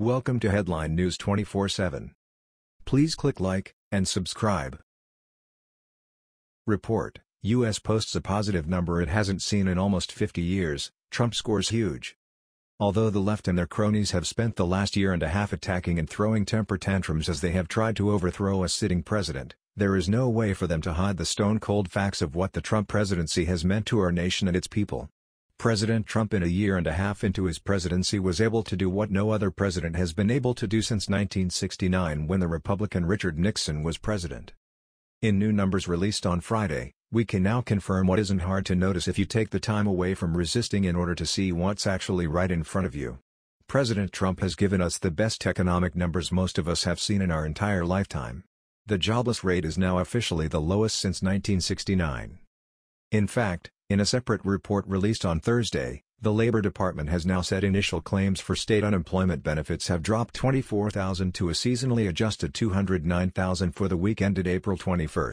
Welcome to Headline News 24/7. Please click like and subscribe. Report: US posts a positive number it hasn't seen in almost 50 years. Trump scores huge. Although the left and their cronies have spent the last year and a half attacking and throwing temper tantrums as they have tried to overthrow a sitting president, there is no way for them to hide the stone-cold facts of what the Trump presidency has meant to our nation and its people. President Trump in a year and a half into his presidency was able to do what no other president has been able to do since 1969 when the Republican Richard Nixon was president. In new numbers released on Friday, we can now confirm what isn't hard to notice if you take the time away from resisting in order to see what's actually right in front of you. President Trump has given us the best economic numbers most of us have seen in our entire lifetime. The jobless rate is now officially the lowest since 1969. In fact, in a separate report released on Thursday, the Labor Department has now said initial claims for state unemployment benefits have dropped 24,000 to a seasonally adjusted 209,000 for the week ended April 21.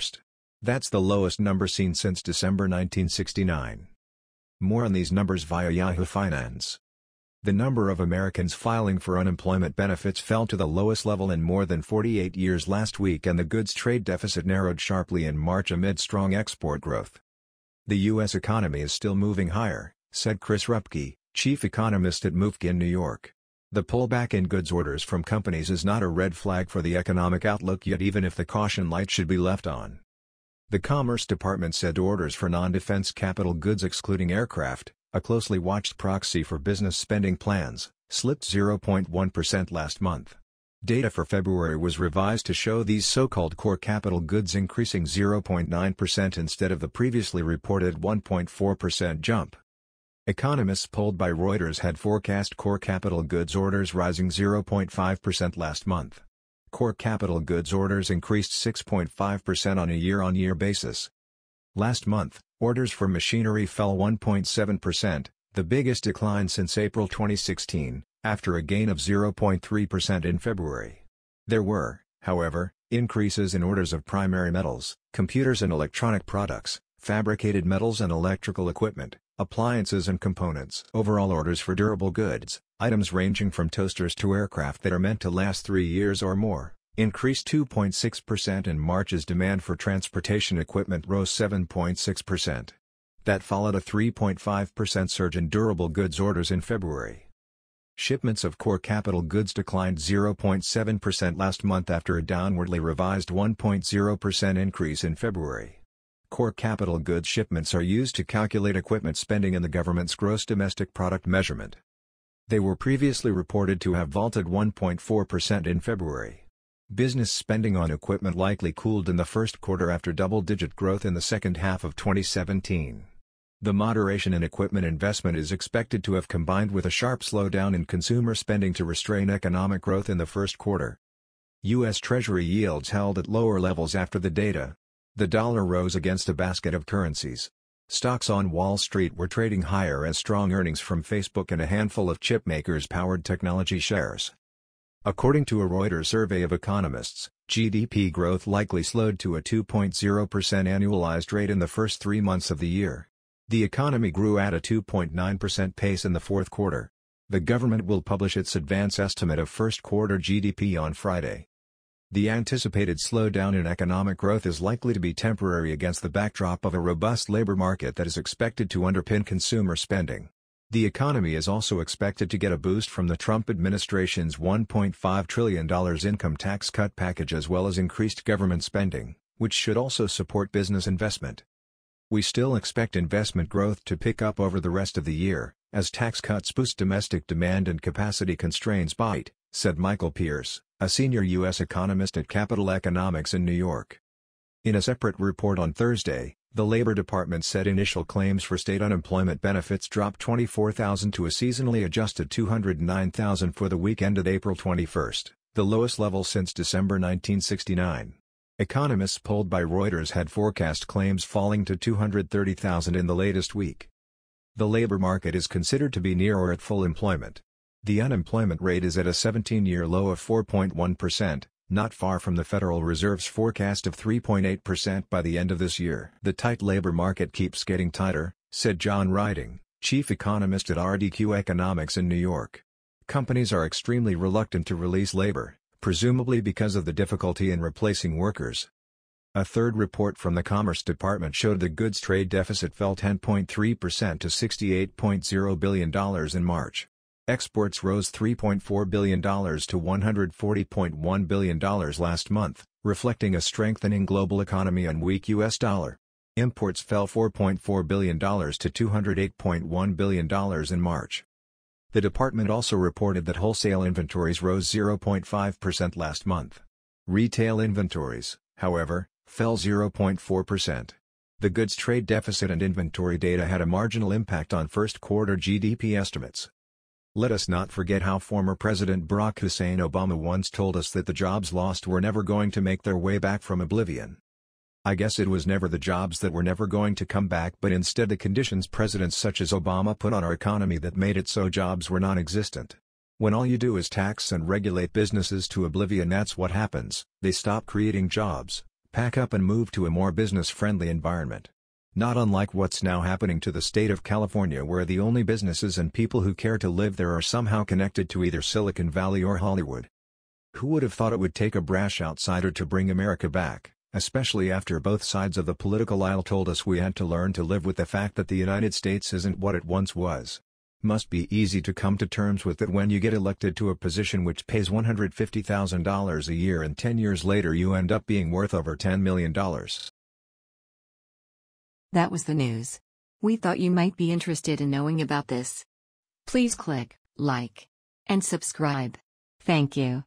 That's the lowest number seen since December 1969. More on these numbers via Yahoo Finance. The number of Americans filing for unemployment benefits fell to the lowest level in more than 48 years last week and the goods trade deficit narrowed sharply in March amid strong export growth. The U.S. economy is still moving higher, said Chris Rupkey, chief economist at MUFG in New York. The pullback in goods orders from companies is not a red flag for the economic outlook yet even if the caution light should be left on. The Commerce Department said orders for non-defense capital goods excluding aircraft, a closely watched proxy for business spending plans, slipped 0.1% last month. Data for February was revised to show these so-called core capital goods increasing 0.9% instead of the previously reported 1.4% jump. Economists polled by Reuters had forecast core capital goods orders rising 0.5% last month. Core capital goods orders increased 6.5% on a year-on-year basis. Last month, orders for machinery fell 1.7%, the biggest decline since April 2016, after a gain of 0.3% in February. There were, however, increases in orders of primary metals, computers and electronic products, fabricated metals and electrical equipment, appliances and components. Overall orders for durable goods, items ranging from toasters to aircraft that are meant to last three years or more, increased 2.6% in March as demand for transportation equipment rose 7.6%. That followed a 3.5% surge in durable goods orders in February. Shipments of core capital goods declined 0.7% last month after a downwardly revised 1.0% increase in February. Core capital goods shipments are used to calculate equipment spending in the government's gross domestic product measurement. They were previously reported to have vaulted 1.4% in February. Business spending on equipment likely cooled in the first quarter after double-digit growth in the second half of 2017. The moderation in equipment investment is expected to have combined with a sharp slowdown in consumer spending to restrain economic growth in the first quarter. U.S. Treasury yields held at lower levels after the data. The dollar rose against a basket of currencies. Stocks on Wall Street were trading higher as strong earnings from Facebook and a handful of chipmakers powered technology shares. According to a Reuters survey of economists, GDP growth likely slowed to a 2.0% annualized rate in the first three months of the year. The economy grew at a 2.9% pace in the fourth quarter. The government will publish its advance estimate of first quarter GDP on Friday. The anticipated slowdown in economic growth is likely to be temporary against the backdrop of a robust labor market that is expected to underpin consumer spending. The economy is also expected to get a boost from the Trump administration's $1.5 trillion income tax cut package as well as increased government spending, which should also support business investment. We still expect investment growth to pick up over the rest of the year, as tax cuts boost domestic demand and capacity constraints bite, said Michael Pearce, a senior U.S. economist at Capital Economics in New York. In a separate report on Thursday, the Labor Department said initial claims for state unemployment benefits dropped 24,000 to a seasonally adjusted 209,000 for the week ended April 21, the lowest level since December 1969. Economists polled by Reuters had forecast claims falling to 230,000 in the latest week. The labor market is considered to be near or at full employment. The unemployment rate is at a 17-year low of 4.1%, not far from the Federal Reserve's forecast of 3.8% by the end of this year. The tight labor market keeps getting tighter, said John Ryding, chief economist at RDQ Economics in New York. companies are extremely reluctant to release labor, presumably because of the difficulty in replacing workers. A third report from the Commerce Department showed the goods trade deficit fell 10.3% to $68.0 billion in March. Exports rose $3.4 billion to $140.1 billion last month, reflecting a strengthening global economy and weak U.S. dollar. Imports fell $4.4 billion to $208.1 billion in March. The department also reported that wholesale inventories rose 0.5% last month. Retail inventories, however, fell 0.4%. The goods trade deficit and inventory data had a marginal impact on first quarter GDP estimates. Let us not forget how former President Barack Hussein Obama once told us that the jobs lost were never going to make their way back from oblivion. I guess it was never the jobs that were never going to come back but instead the conditions presidents such as Obama put on our economy that made it so jobs were non-existent. When all you do is tax and regulate businesses to oblivion that's what happens, they stop creating jobs, pack up and move to a more business-friendly environment. Not unlike what's now happening to the state of California where the only businesses and people who care to live there are somehow connected to either Silicon Valley or Hollywood. Who would have thought it would take a brash outsider to bring America back? Especially after both sides of the political aisle told us we had to learn to live with the fact that the United States isn't what it once was. Must be easy to come to terms with that when you get elected to a position which pays $150,000 a year and 10 years later you end up being worth over $10 million. That was the news. We thought you might be interested in knowing about this. Please click like and subscribe. Thank you.